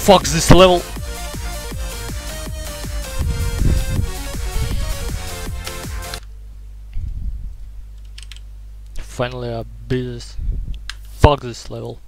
Fuck this level. Finally I beat this. Fuck this level.